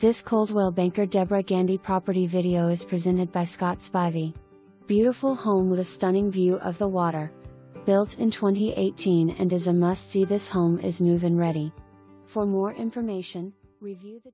This Coldwell Banker Deborah Gandy property video is presented by Scott Spivey. Beautiful home with a stunning view of the water. Built in 2018 and is a must see this home is move in ready. For more information, review the